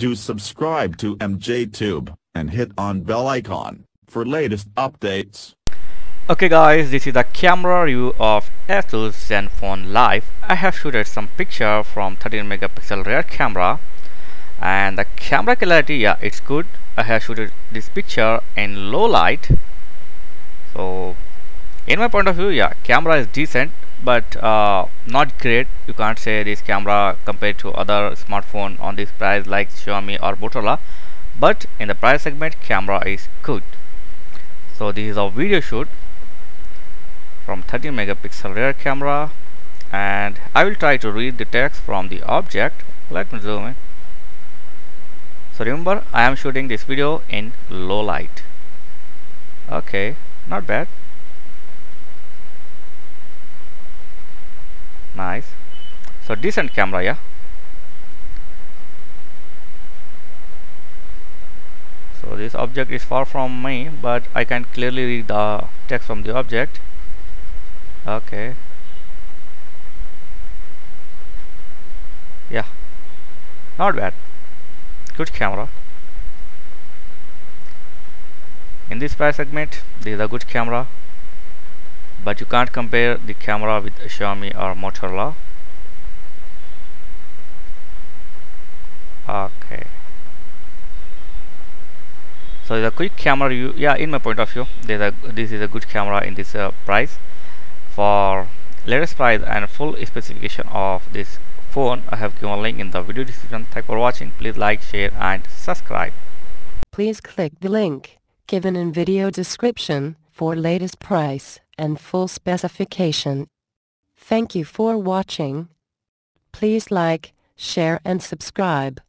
Do subscribe to MJTube and hit on bell icon for latest updates. Okay guys, this is the camera review of Asus Zenfone Live. I have shooted some picture from 13 megapixel rear camera and the camera clarity, yeah, it's good. I have shooted this picture in low light. So in my point of view, yeah, camera is decent but uh, not great. You can't say this camera compared to other smartphone on this price like Xiaomi or Motorola. But in the price segment, camera is good. So this is a video shoot from 30 megapixel rear camera and I will try to read the text from the object let me zoom in so remember I am shooting this video in low light okay not bad nice. So decent camera yeah? So this object is far from me but I can clearly read the text from the object. Okay. Yeah. Not bad. Good camera. In this price segment this is a good camera but you can't compare the camera with Xiaomi or Motorola. Okay. So the quick camera yeah in my point of view a, this is a good camera in this uh, price. For latest price and full specification of this phone I have given a link in the video description. Thank for watching. Please like share and subscribe. Please click the link given in video description for latest price and full specification. Thank you for watching. Please like share and subscribe